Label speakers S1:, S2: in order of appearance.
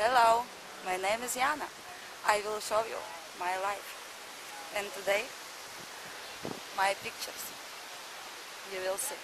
S1: Hello, my name is Yana. I will show you my life. And today, my pictures. You will see.